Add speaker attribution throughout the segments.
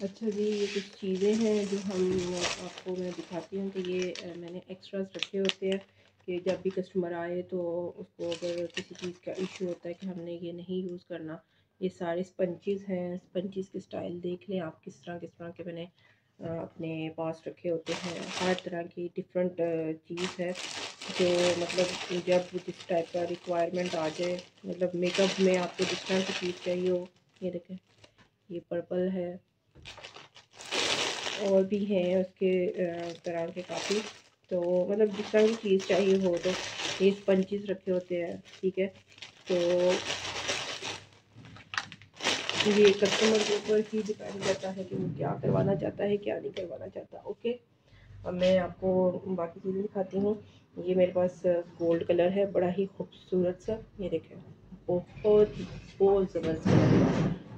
Speaker 1: अच्छा जी, ये कुछ चीज़ें हैं जो हम आपको मैं दिखाती हूँ कि ये मैंने एक्स्ट्रास रखे होते हैं कि जब भी कस्टमर आए तो उसको अगर किसी चीज़ का इशू होता है कि हमने ये नहीं यूज़ करना, ये सारे स्पंचेस हैं स्पंचेस के स्टाइल देख लें आप किस तरह किस तरह के मैंने अपने पास रखे होते हैं। हर तरह की डिफरेंट चीज़ है जो मतलब जब जिस टाइप का रिक्वायरमेंट आ जाए मतलब मेकअप में आपको जिस तरह की चीज़ चाहिए हो, ये देखें, ये पर्पल है। और भी हैं उसके तरह के काफ़ी। तो मतलब जिस तरह की चीज़ चाहिए हो तो ये स्पंचेस रखे होते हैं, ठीक है? तो ये कस्टमर के ऊपर ही डिपेंड करता है कि वो क्या करवाना चाहता है, क्या नहीं करवाना चाहता ओके अब मैं आपको बाकी चीज़ें दिखाती हूँ। ये मेरे पास गोल्ड कलर है, बड़ा ही खूबसूरत सा, ये देखें। बहुत बहुत ज़बरदस्त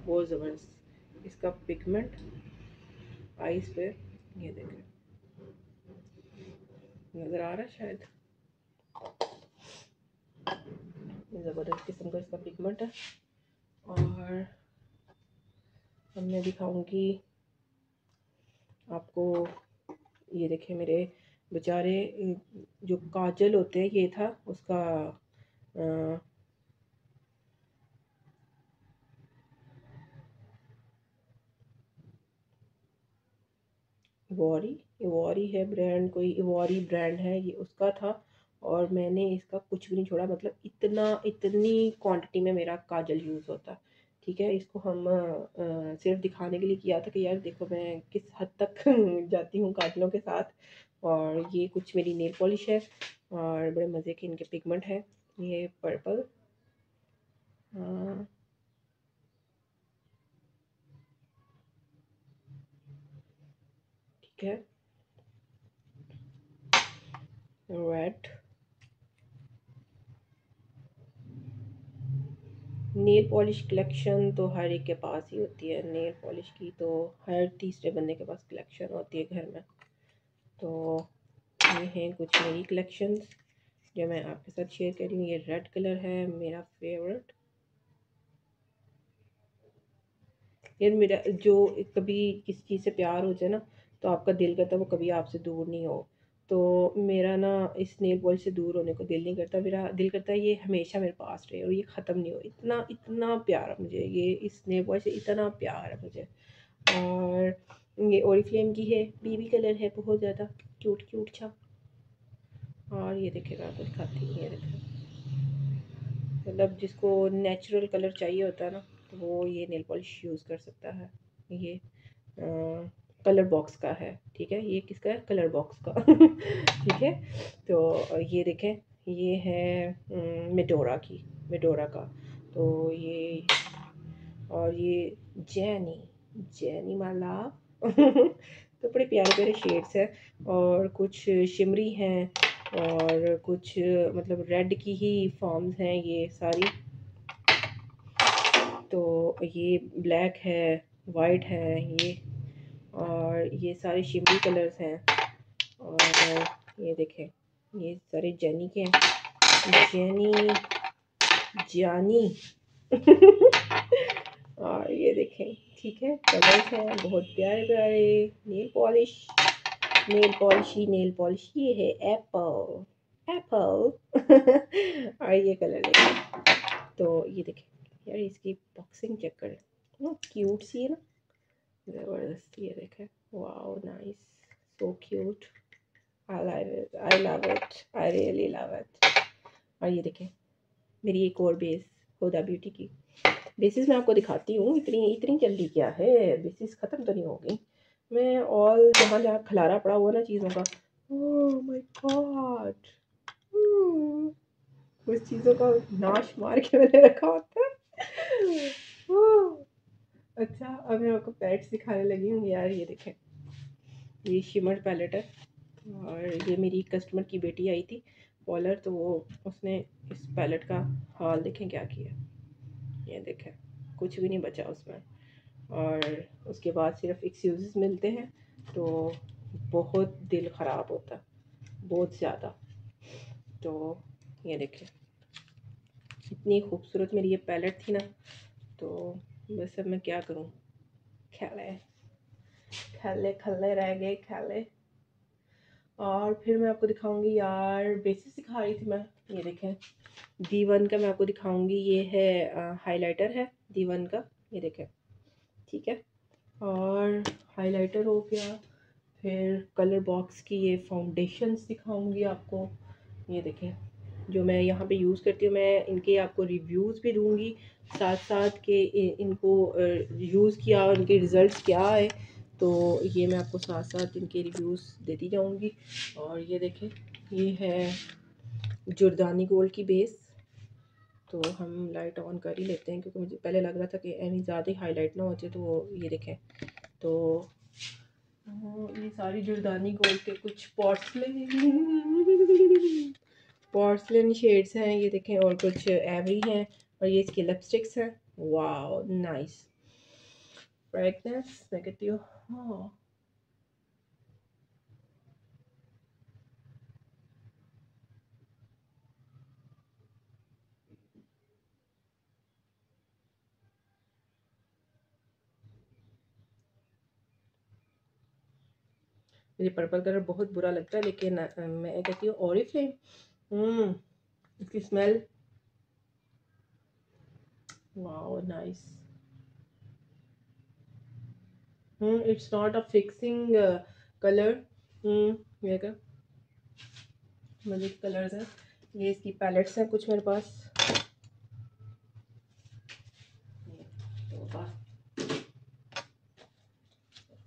Speaker 1: बहुत ज़बरदस्त। इसका पिगमेंट आइस पे, ये देखें। नज़र आ रहा शायद? ज़बरदस्त किस्म का इसका पिगमेंट है। और अब मैं दिखाऊँगी आपको, ये देखें मेरे बेचारे, जो काजल होते हैं, ये था, उसका इवॉरी इवॉरी है ब्रांड कोई इवॉरी ब्रांड है ये उसका था। और मैंने इसका कुछ भी नहीं छोड़ा मतलब इतना इतनी क्वांटिटी में मेरा काजल यूज़ होता। है ठीक है इसको हम आ, सिर्फ़ दिखाने के लिए किया था कि यार देखो मैं किस हद तक जाती हूँ काजलों के साथ। और ये कुछ मेरी नेल पॉलिश है और बड़े मज़े के इनके पिगमेंट है। ये पर्पल है रेड नेल पॉलिश कलेक्शन तो हर एक के पास ही होती है। नेल पॉलिश की तो हर तीसरे बंदे के पास कलेक्शन होती है घर में। तो ये हैं कुछ मेरी कलेक्शंस जो मैं आपके साथ शेयर कर रही हूँ। ये रेड कलर है मेरा फेवरेट यार मेरा जो कभी किसी चीज़ से प्यार हो जाए ना तो आपका दिल करता है वो कभी आपसे दूर नहीं हो। तो मेरा ना इस नेल पॉलिश से दूर होने को दिल नहीं करता। मेरा दिल करता है ये हमेशा मेरे पास रहे और ये ख़त्म नहीं हो। इतना इतना प्यार है मुझे ये इस नेल पॉलिश से इतना प्यार है मुझे। और ये ओरीफ्लेम की है बीबी कलर है बहुत ज़्यादा। क्यूट क्यूट छा और ये देखेगा आपको दिखाती हूँ ये देखें मतलब जिसको नेचुरल कलर चाहिए होता है ना तो वो ये नेल पॉलिश यूज़ कर सकता है। ये आ, कलर बॉक्स का है, ठीक है? ये किसका है? कलर बॉक्स का, ठीक है? तो ये देखें, ये है मेडोरा की, मेडोरा का। तो ये, और ये जैनी जैनी माला तो बड़े प्यारे प्यारे शेड्स हैं, और कुछ शिमरी हैं, और कुछ मतलब रेड की ही फॉर्म्स हैं ये सारी। तो ये ब्लैक है वाइट है, ये और ये सारे शिमरी कलर्स हैं। और ये देखें, ये सारे जैनी के हैं। जैनी, जानी। और ये देखें, ठीक है, कलर्स हैं, बहुत प्यारे प्यारे, नेल पॉलिश। नेल पॉलिश ही, नेल पॉलिश ये है एप्पल। एप्पल। और ये कलर देखें तो ये देखें, यार इसकी बॉक्सिंग चेक करें क्यूट सी है ना। ज़बरदस्त ये देखें wow nice so cute I love it I love it I really love it और ये देखें, मेरी एक और बेस होदा ब्यूटी की। बेसिस मैं आपको दिखाती हूँ, इतनी इतनी जल्दी क्या है? बेसिस ख़त्म तो नहीं हो गई मैं ऑल जहाँ जहाँ खलारा पड़ा हुआ ना चीज़ों का। माय गॉड उस चीज़ों का नाश मार के मैंने रखा होता है। अच्छा अब मैं आपको पैट्स दिखाने लगी हूँ। यार, ये देखें। ये शिमर पैलेट है। और ये मेरी कस्टमर की बेटी आई थी पॉलर तो वो उसने इस पैलेट का हाल देखें क्या किया। ये देखें, कुछ भी नहीं बचा उसमें। और उसके बाद सिर्फ़ एक्सक्यूज़ मिलते हैं तो बहुत दिल ख़राब होता बहुत ज़्यादा। तो ये देखें, इतनी खूबसूरत मेरी ये पैलेट थी ना तो अब मैं क्या करूँ? ख्याल है खले खले रह गए, खले। और फिर मैं आपको दिखाऊँगी यार बेसिक सिखा रही थी मैं। ये देखें डी वन का मैं आपको दिखाऊँगी, ये है हाइलाइटर है डी वन का। ये देखें, ठीक है? और हाइलाइटर हो गया, फिर कलर बॉक्स की ये फाउंडेशन दिखाऊँगी आपको। ये देखें, जो मैं यहाँ पे यूज़ करती हूँ, मैं इनके आपको रिव्यूज़ भी दूँगी। साथ साथ के इनको यूज़ किया और इनके रिज़ल्ट क्या आए तो ये मैं आपको साथ साथ इनके रिव्यूज़ देती जाऊँगी। और ये देखें, ये है जुर्दानी गोल्ड की बेस तो हम लाइट ऑन कर ही लेते हैं, क्योंकि मुझे पहले लग रहा था कि एनी ज़्यादा ही हाईलाइट ना हो जाए तो वो, ये देखें। तो ये सारी जुर्दानी गोल्ड के कुछ पॉट्स पॉर्सलिन शेड्स हैं, ये देखें, और कुछ एवरी हैं। और ये इसके लिपस्टिक्स हैं। वाओ नाइस ब्राइटनेस मैं कहती हूँ हाँ। मुझे पर्पल कलर बहुत बुरा लगता है, लेकिन मैं कहती हूँ और ही फ्लेम इसकी smell wow nice hmm it's not a fixing colour hmm ये का मजिक कलर्स हैं। ये इसकी पैलेट्स हैं कुछ मेरे पास।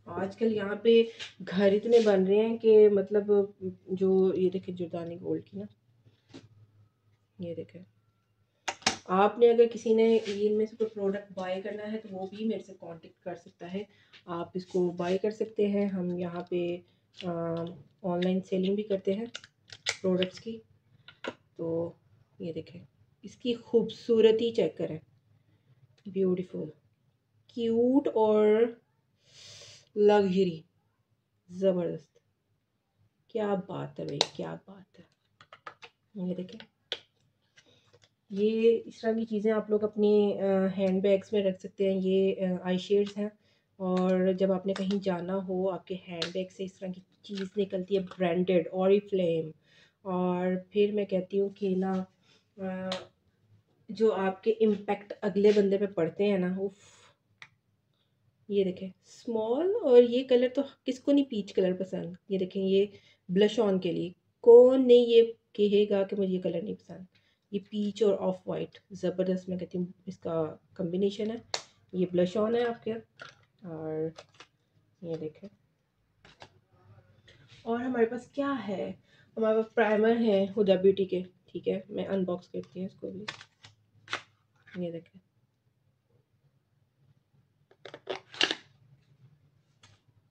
Speaker 1: आजकल यहाँ पे घर इतने बन रहे हैं कि मतलब जो ये देखे, जुर्दानी गोल्ड की ना। ये देखें। आपने अगर किसी ने इनमें से कोई प्रोडक्ट बाय करना है तो वो भी मेरे से कांटेक्ट कर सकता है। आप इसको बाय कर सकते हैं। हम यहाँ पे ऑनलाइन सेलिंग भी करते हैं प्रोडक्ट्स की। तो ये देखें, इसकी खूबसूरती चेक करें। ब्यूटीफुल क्यूट और लग्जरी ज़बरदस्त। क्या बात है भाई, क्या बात है। ये देखें। ये इस तरह की चीज़ें आप लोग अपनी हैंड बैग्स में रख सकते हैं। ये आई शेड्स हैं और जब आपने कहीं जाना हो, आपके हैंड बैग से इस तरह की चीज़ निकलती है ब्रांडेड और फ्लेम और फिर मैं कहती हूँ कि ना जो आपके इम्पेक्ट अगले बंदे पे पड़ते हैं ना, उफ। ये देखें स्मॉल और ये कलर तो किसको नहीं पीच कलर पसंद? ये देखें, ये ब्लश ऑन के लिए। कौन नहीं ये कहेगा कि मुझे ये कलर नहीं पसंद? ये पीच और ऑफ़ वाइट ज़बरदस्त मैं कहती हूँ, इसका कम्बिनेशन है। ये ब्लश ऑन है आपके और ये देखें। और हमारे पास क्या है? हमारे पास प्राइमर है हुदा ब्यूटी के, ठीक है? मैं अनबॉक्स करती हूँ इसको भी। ये देखें।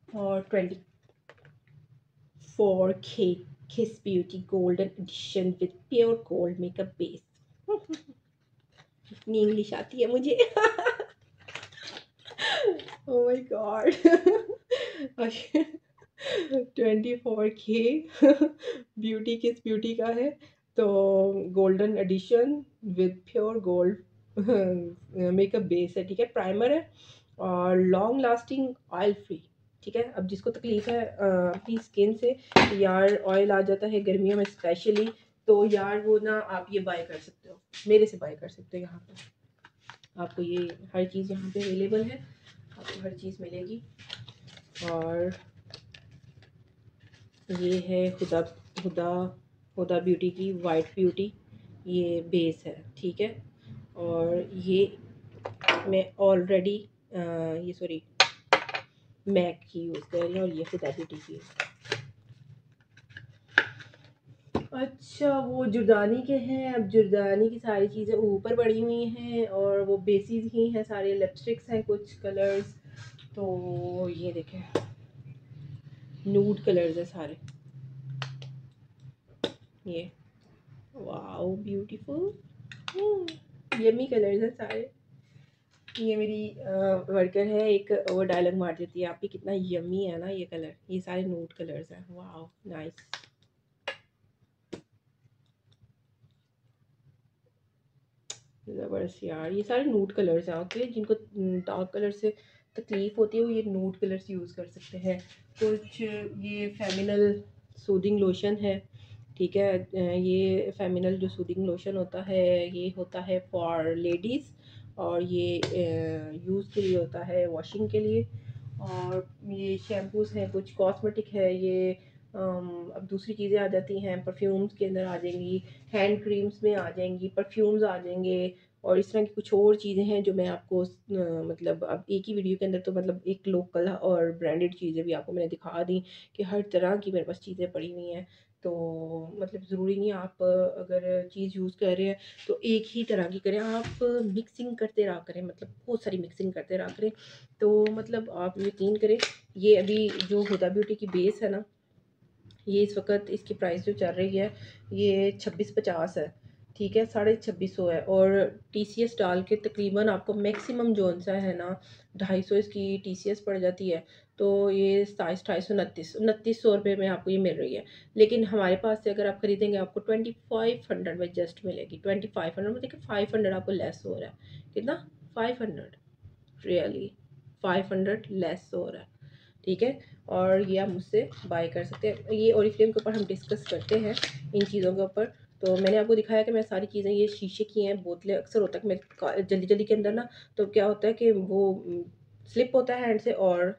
Speaker 1: और ट्वेंटी फोर के Kiss Beauty Golden Edition with pure gold makeup base. इतनी इंग्लिश आती है मुझे। Oh my god twenty four के ब्यूटी किस ब्यूटी का है। तो golden edition with pure gold makeup base है, ठीक है? प्राइमर है। और लॉन्ग लास्टिंग ऑयल फ्री ठीक है? अब जिसको तकलीफ़ है अपनी स्किन से यार ऑयल आ जाता है गर्मियों में स्पेशली तो यार वो ना आप ये बाय कर सकते हो। मेरे से बाय कर सकते हो यहाँ पर। आपको ये हर चीज़ यहाँ पे अवेलेबल है। आपको हर चीज़ मिलेगी। और ये है खुदा खुदा खुदा ब्यूटी की वाइट ब्यूटी ये बेस है, ठीक है? और ये मैं ऑलरेडी ये सॉरी मैक की यूज़ कर रही हैं और ये खुदा ब्यूटी की अच्छा वो जुर्दानी के हैं। अब जुर्दानी की सारी चीज़ें ऊपर पड़ी हुई हैं और वो बेसिस ही हैं, सारे लिपस्टिक्स हैं, कुछ कलर्स तो ये देखें। नूड कलर्स हैं सारे। ये। वाओ ब्यूटीफुल यमी कलर्स हैं सारे। ये मेरी वर्कर है, एक वो डायलॉग मार देती है, आपकी कितना यमी है ना ये कलर ये सारे नोट कलर्स हैं। वाह नाइस ज़बरदस्त यार, ये सारे नोट कलर्स हैं ओके जिनको डार्क कलर से तकलीफ़ होती है, वो ये नूड कलर्स यूज़ कर सकते हैं। कुछ ये फेमिनल सूदिंग लोशन है, ठीक है? ये फेमिनल जो सूदिंग लोशन होता है, ये होता है फॉर लेडीज़ और ये यूज़ के लिए होता है वॉशिंग के लिए। और ये शैम्पूज़ हैं, कुछ कॉस्मेटिक है, ये अब दूसरी चीज़ें आ जाती हैं परफ्यूम्स के अंदर आ जाएँगी हैंड क्रीम्स में आ जाएँगी परफ्यूम्स आ जाएँगे, और इस तरह की कुछ और चीज़ें हैं जो मैं आपको मतलब अब एक ही वीडियो के अंदर तो मतलब एक लोकल और ब्रांडेड चीज़ें भी आपको मैंने दिखा दी कि हर तरह की मेरे पास चीज़ें पड़ी हुई हैं। तो मतलब ज़रूरी नहीं आप अगर चीज़ यूज़ कर रहे हैं तो एक ही तरह की करें। आप मिक्सिंग करते रहा करें मतलब बहुत सारी मिक्सिंग करते रहा करें। तो मतलब आप यकीन करें, ये अभी जो हुदा ब्यूटी की बेस है ना, ये इस वक्त इसकी प्राइस जो चल रही है, ये छब्बीस पचास है। ठीक है, साढ़े छब्बीस सौ है। और टी सी एस डाल के तकरीबन आपको मैक्सिमम जो सा है ना, ढाई सौ इसकी टी सी एस पड़ जाती है। तो ये सताईस ढाई सौ उनतीस उनतीस सौ रुपये में आपको ये मिल रही है। लेकिन हमारे पास से अगर आप खरीदेंगे, आपको ट्वेंटी फाइव हंड्रेड में जस्ट मिलेगी। ट्वेंटी फाइव हंड्रेड में देखिए फाइव हंड्रेड आपको लेस हो रहा है। कितना? Five hundred really five hundred less हो रहा है। ठीक है? और ये आप मुझसे बाय कर सकते हैं। ये ओरिफ्लेम के ऊपर हम डिस्कस करते हैं इन चीज़ों के ऊपर। तो मैंने आपको दिखाया कि मैं सारी चीज़ें, ये शीशे की हैं, बोतलें अक्सर होता है कि मैं जल्दी जल्दी के अंदर ना तो क्या होता है कि वो स्लिप होता है हैंड से और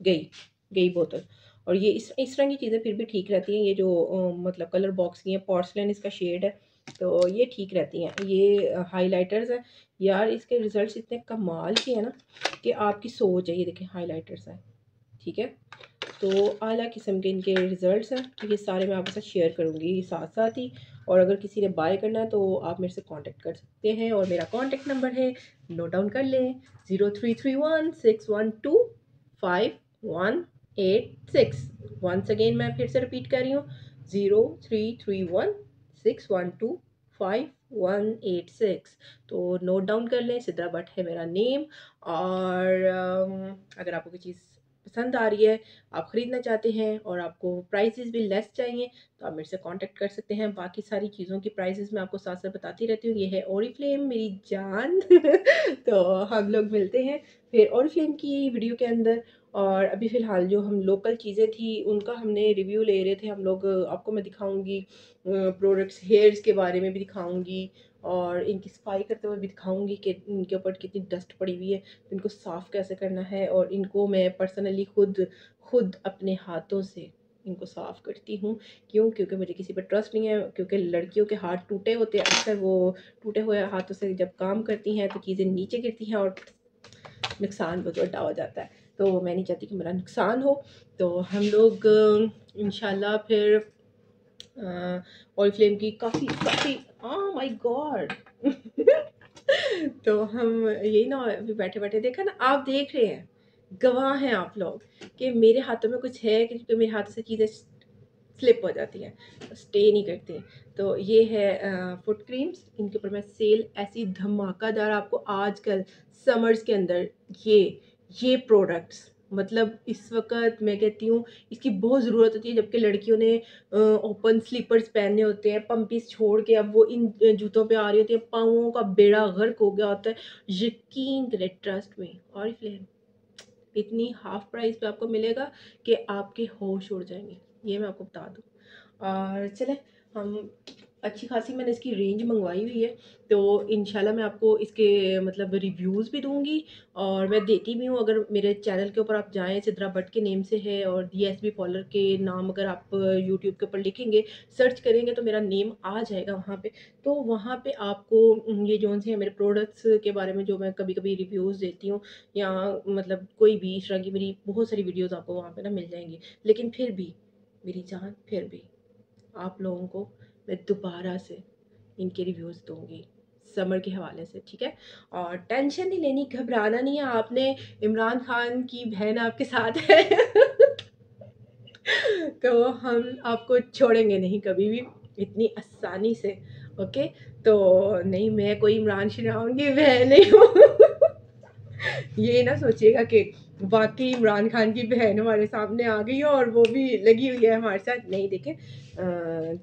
Speaker 1: गई गई बोतल। और ये इस इस तरह की चीज़ें फिर भी ठीक रहती हैं, ये जो मतलब कलर बॉक्स की हैं पॉर्सलिन इसका शेड है तो ये ठीक रहती हैं। ये हाइलाइटर्स हैं। यार इसके रिज़ल्ट इतने कमाल के हैं ना, कि आपकी सोच है, ये देखें हाइलाइटर्स हैं, ठीक है? तो आला किस्म के इनके रिज़ल्ट्स हैं तो ये सारे मैं आपके साथ शेयर करूँगी साथ साथ ही। और अगर किसी ने बाय करना है तो आप मेरे से कांटेक्ट कर सकते हैं और मेरा कांटेक्ट नंबर है नोट डाउन कर लें zero three three one six one two five one eight six once again मैं फिर से रिपीट कर रही हूँ zero three three one six one two five one eight six तो नोट डाउन कर लें सिद्रा भट्ट है मेरा नेम और अगर आपको कोई चीज़ पसंद आ रही है, आप ख़रीदना चाहते हैं और आपको प्राइसेस भी लेस चाहिए तो आप मेरे से कांटेक्ट कर सकते हैं। बाकी सारी चीज़ों की प्राइसेस मैं आपको साथ साथ बताती रहती हूँ। ये है ओरी फ्लेम मेरी जान। तो हम लोग मिलते हैं फिर ओरी फ्लेम की वीडियो के अंदर। और अभी फ़िलहाल जो हम लोकल चीज़ें थी, उनका हमने रिव्यू ले रहे थे। हम लोग, आपको मैं दिखाऊँगी प्रोडक्ट्स हेयर्स के बारे में भी दिखाऊँगी और इनकी सफ़ाई करते हुए भी दिखाऊँगी कि इनके ऊपर कितनी डस्ट पड़ी हुई है, इनको साफ़ कैसे करना है और इनको मैं पर्सनली खुद खुद अपने हाथों से इनको साफ़ करती हूँ। क्यों? क्योंकि मुझे किसी पर ट्रस्ट नहीं है, क्योंकि लड़कियों के हाथ टूटे होते हैं। अक्सर वो टूटे हुए हाथों से जब काम करती हैं तो चीज़ें नीचे गिरती हैं और नुकसान बहुत बड़ा हो जाता है। तो मैं नहीं चाहती कि मेरा नुकसान हो। तो हम लोग इन फिर ऑयल फ्लेम की काफ़ी काफ़ी हाँ माय गॉड तो हम यही ना अभी बैठे बैठे देखा ना, आप देख रहे हैं, गवाह हैं आप लोग कि मेरे हाथों में कुछ है कि मेरे हाथों से चीज़ें स्लिप हो जाती हैं, स्टे नहीं करती तो ये है फुट क्रीम्स इनके ऊपर मैं सेल ऐसी धमाकादार आपको आजकल समर्स के अंदर, ये ये प्रोडक्ट्स मतलब इस वक्त मैं कहती हूँ, इसकी बहुत ज़रूरत होती है जबकि लड़कियों ने ओपन स्लीपर्स पहनने होते हैं पम्पीस छोड़ के अब वो इन जूतों पे आ रही होती है, पाँवों का बेड़ा गर्क हो गया होता है। यकीन करें ट्रस्ट में और फ्लेम इतनी हाफ़ प्राइस पे आपको मिलेगा कि आपके होश उड़ जाएँगे, ये मैं आपको बता दूँ। और चले, हम अच्छी खासी मैंने इसकी रेंज मंगवाई हुई है तो इन मैं आपको इसके मतलब रिव्यूज़ भी दूँगी और मैं देती भी हूँ। अगर मेरे चैनल के ऊपर आप जाएँ सिद्रा भट्ट के नेम से है और डी एस बी पॉलर के नाम अगर आप यूट्यूब के ऊपर लिखेंगे सर्च करेंगे तो मेरा नेम आ जाएगा वहाँ पे। तो वहाँ पे आपको ये जो से मेरे प्रोडक्ट्स के बारे में जो मैं कभी कभी रिव्यूज़ देती हूँ या मतलब कोई भी इस तरह की मेरी बहुत सारी वीडियोज़ आपको वहाँ पर ना मिल जाएँगी। लेकिन फिर भी, मेरी जान, फिर भी आप लोगों को मैं दोबारा से इनके रिव्यूज़ दूँगी समर के हवाले से, ठीक है? और टेंशन नहीं लेनी, घबराना नहीं है, आपने इमरान खान की बहन आपके साथ है। तो हम आपको छोड़ेंगे नहीं कभी भी, इतनी आसानी से ओके तो नहीं, मैं कोई इमरान शराउन की बहन नहीं हूँ। ये ना सोचिएगा कि वाकई इमरान खान की बहन हमारे सामने आ गई है और वो भी लगी हुई है हमारे साथ। नहीं देखें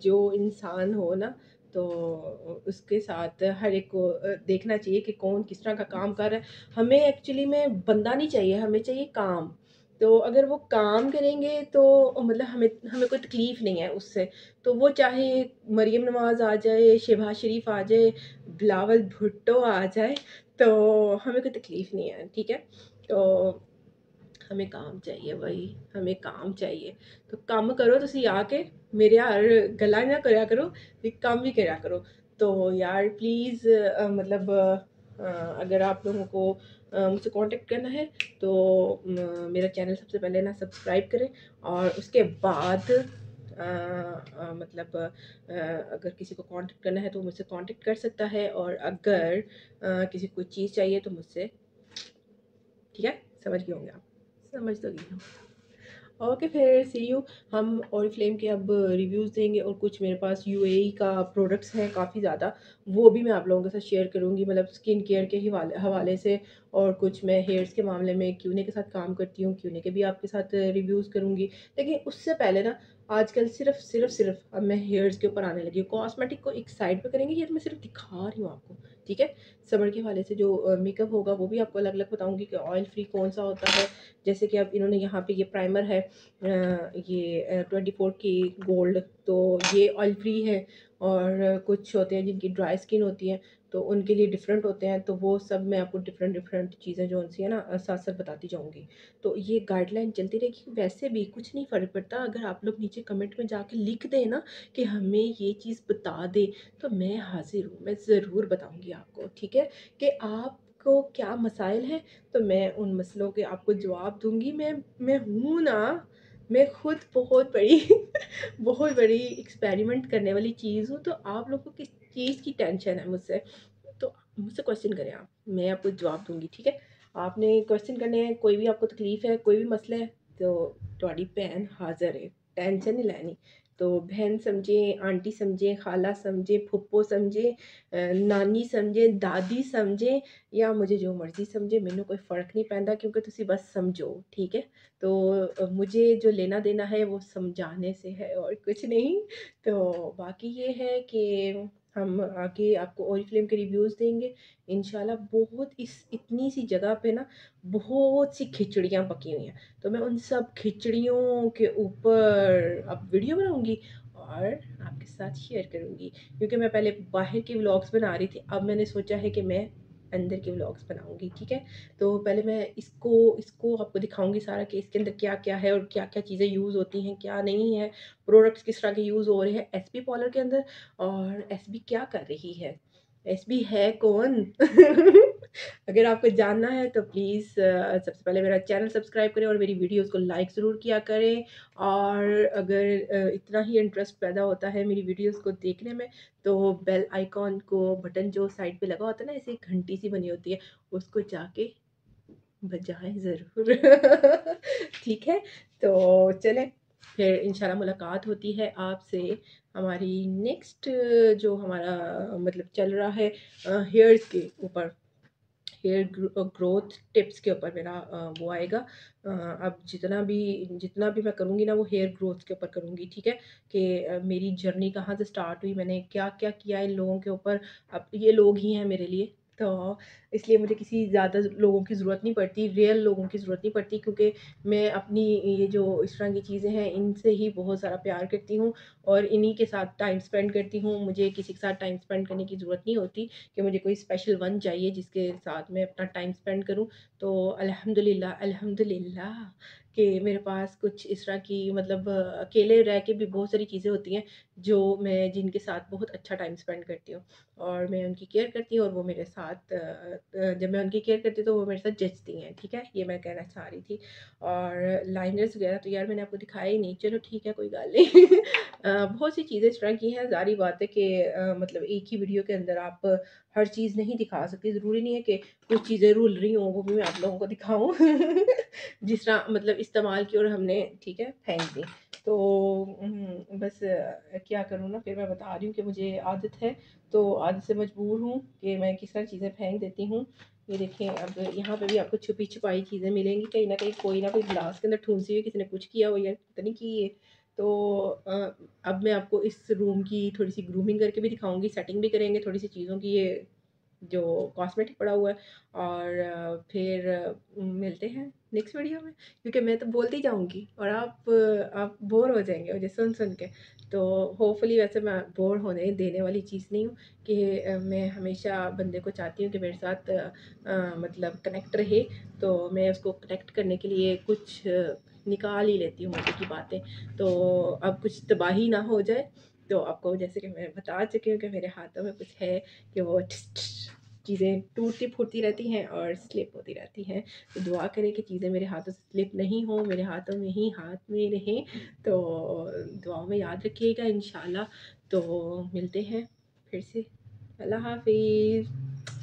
Speaker 1: जो इंसान हो ना तो उसके साथ हर एक को देखना चाहिए कि कौन किस तरह का काम कर रहा है। हमें एक्चुअली में बंदा नहीं चाहिए, हमें चाहिए काम। तो अगर वो काम करेंगे तो मतलब हमें हमें कोई तकलीफ़ नहीं है उससे। तो वो चाहे मरीम नवाज़ आ जाए, शहबाज शरीफ आ जाए, बिलावल भुट्टो आ जाए तो हमें कोई तकलीफ़ नहीं है, ठीक है? तो हमें काम चाहिए भाई हमें काम चाहिए। तो काम करो तुम आके मेरे यार गला ना करया करो काम भी करया करो। तो यार प्लीज़ मतलब अगर आप लोगों को मुझसे कांटेक्ट करना है तो मेरा चैनल सबसे पहले ना सब्सक्राइब करें और उसके बाद आ, आ, मतलब आ, अगर किसी को कांटेक्ट करना है तो मुझसे कांटेक्ट कर सकता है और अगर आ, किसी को चीज़ चाहिए तो मुझसे ठीक है? समझ गए होंगे आप। समझ तो गई हूँ। ओके फिर सी यू हम और फ्लेम के अब रिव्यूज़ देंगे और कुछ मेरे पास यू ए का प्रोडक्ट्स हैं काफ़ी ज़्यादा। वो भी मैं आप लोगों के साथ शेयर करूँगी मतलब स्किन केयर के हवाले हवाले से और कुछ मैं हेयर्स के मामले में क्यूने के साथ काम करती हूँ क्यूने के भी आपके साथ रिव्यूज़ करूँगी। लेकिन उससे पहले ना आजकल सिर्फ़ सिर्फ़ सिर्फ़ अब मैं हेयर्स के ऊपर आने लगी हूँ। कॉस्मेटिक को एक साइड पे करेंगे ये मैं सिर्फ़ दिखा रही हूँ आपको, ठीक है? समर के हवाले से जो मेकअप होगा वो भी आपको अलग अलग बताऊँगी कि ऑयल फ्री कौन सा होता है। जैसे कि अब इन्होंने यहाँ पे ये प्राइमर है ये ट्वेंटी फोर की गोल्ड तो ये ऑयल फ्री है और कुछ होते हैं जिनकी ड्राई स्किन होती है। तो उनके लिए डिफरेंट होते हैं तो वो सब मैं आपको डिफरेंट डिफरेंट चीज़ें जो उनसी है ना साथ साथ बताती जाऊँगी। तो ये गाइडलाइन चलती रहेगी। वैसे भी कुछ नहीं फ़र्क पड़ता। अगर आप लोग नीचे कमेंट में जाके लिख दें ना कि हमें ये चीज़ बता दे तो मैं हाजिर हूँ। मैं ज़रूर बताऊँगी आपको, ठीक है? कि आप को क्या मसाइल हैं तो मैं उन मसलों के आपको जवाब दूँगी। मैं मैं हूँ ना, मैं खुद बहुत बड़ी बहुत बड़ी एक्सपेरिमेंट करने वाली चीज़ हूँ। तो आप लोगों को किस चीज़ की टेंशन है मुझसे तो मुझसे क्वेश्चन करें आप। मैं आपको जवाब दूँगी, ठीक है? आपने क्वेश्चन करने हैं, कोई भी आपको तकलीफ़ है, कोई भी मसला है तो थोड़ी भैन हाजिर है टेंशन नहीं लैनी। तो बहन समझें, आंटी समझें, खाला समझें, फुप्पो समझें नानी समझें, दादी समझें, या मुझे जो मर्ज़ी समझे, मैंने कोई फ़र्क नहीं पैंदा, क्योंकि तुम बस समझो, ठीक है? तो मुझे जो लेना देना है, वो समझाने से है और कुछ नहीं। तो बाकी ये है कि हम आके आपको और फ्लेम के रिव्यूज़ देंगे। इन बहुत इस, इतनी सी जगह पे ना बहुत सी खिचड़ियाँ पकी हुई हैं। तो मैं उन सब खिचड़ियों के ऊपर अब वीडियो बनाऊँगी और आपके साथ शेयर करूँगी। क्योंकि मैं पहले बाहर के व्लॉग्स बना रही थी, अब मैंने सोचा है कि मैं अंदर के व्लॉग्स बनाऊँगी, ठीक है? तो पहले मैं इसको इसको आपको दिखाऊँगी सारा कि इसके अंदर क्या क्या है और क्या क्या चीज़ें यूज़ होती हैं, क्या नहीं है प्रोडक्ट्स किस तरह के यूज़ हो रहे हैं एस पी पॉलर के अंदर और एस बी क्या कर रही है? एस बी है कौन? अगर आपको जानना है तो प्लीज़ सबसे पहले मेरा चैनल सब्सक्राइब करें और मेरी वीडियोस को लाइक ज़रूर किया करें। और अगर इतना ही इंटरेस्ट पैदा होता है मेरी वीडियोस को देखने में तो बेल आइकॉन को बटन जो साइड पे लगा होता है ना, ऐसे घंटी सी बनी होती है, उसको जाके बजाएँ ज़रूर। ठीक है? तो चलें, फिर इंशाल्लाह मुलाकात होती है आपसे। हमारी नेक्स्ट जो हमारा मतलब चल रहा है हेयर्स के ऊपर। हेयर ग्रोथ टिप्स के ऊपर मेरा वो आएगा। अब जितना भी जितना भी मैं करूँगी ना, वो हेयर ग्रोथ के ऊपर करूँगी, ठीक है? कि मेरी जर्नी कहाँ से स्टार्ट हुई, मैंने क्या क्या किया इन लोगों के ऊपर। अब ये लोग ही हैं मेरे लिए। तो इसलिए मुझे किसी ज़्यादा लोगों की ज़रूरत नहीं पड़ती, रियल लोगों की ज़रूरत नहीं पड़ती क्योंकि मैं अपनी ये जो इस तरह की चीज़ें हैं, इनसे ही बहुत सारा प्यार करती हूँ और इन्हीं के साथ टाइम स्पेंड करती हूँ। मुझे किसी के साथ टाइम स्पेंड करने की ज़रूरत नहीं होती कि मुझे कोई स्पेशल वन चाहिए जिसके साथ मैं अपना टाइम स्पेंड करूँ। तो अल्हम्दुलिल्लाह अल्हम्दुलिल्लाह। कि मेरे पास कुछ इस तरह की मतलब अकेले रह के भी बहुत सारी चीज़ें होती हैं, जो मैं, जिनके साथ बहुत अच्छा टाइम स्पेंड करती हूँ। और मैं उनकी केयर करती हूँ और वो मेरे साथ जब मैं उनकी केयर करती हूँ तो वो मेरे साथ जचती हैं, ठीक है? ये मैं कहना चाह रही थी। और लाइनर्स वगैरह तो यार मैंने आपको दिखाया ही नहीं। चलो ठीक है, कोई गाल नहीं। बहुत सी चीज़ें इस तरह की हैं, जारी बात है कि मतलब एक ही वीडियो के अंदर आप हर चीज़ नहीं दिखा सकती। ज़रूरी नहीं है कि कुछ चीज़ें रुल रही हों, वो भी मैं आप लोगों को दिखाऊँ। जिस तरह मतलब इस्तेमाल की और हमने, ठीक है, फेंक दी। तो बस क्या करूँ ना, फिर मैं बता रही हूँ कि मुझे आदत है तो आदत से मजबूर हूँ कि मैं किस तरह चीज़ें फेंक देती हूँ। ये देखें अब यहाँ पे भी आपको छुपी छुपाई चीज़ें मिलेंगी, कहीं ना कहीं कोई ना कोई गिलास के अंदर ठूंसी हुई, किसी ने कुछ किया हो या पता नहीं कि ये। तो अब मैं आपको इस रूम की थोड़ी सी ग्रूमिंग करके भी दिखाऊँगी सेटिंग भी करेंगे थोड़ी सी चीज़ों की ये जो कॉस्मेटिक पड़ा हुआ है। और फिर मिलते हैं नेक्स्ट वीडियो में क्योंकि मैं तो बोलती जाऊँगी और आप आप बोर हो जाएँगे मुझे सुन सुन के। तो होपफुली वैसे मैं बोर होने देने वाली चीज़ नहीं हूँ कि मैं हमेशा बंदे को चाहती हूँ कि मेरे साथ आ, मतलब कनेक्ट रहे। तो मैं उसको कनेक्ट करने के लिए कुछ निकाल ही लेती हूँ मज़े की बातें। तो अब कुछ तबाही ना हो जाए तो आपको जैसे कि मैं बता चुकी हूँ कि मेरे हाथों में कुछ है कि वो चीज़ें टूटती फूटती रहती हैं और स्लिप होती रहती हैं। तो दुआ करें कि चीज़ें मेरे हाथों से स्लिप नहीं हो, मेरे हाथों में ही हाथ में रहें। तो दुआओं में याद रखिएगा इन तो मिलते हैं फिर से। अल्लाह हाफिज़।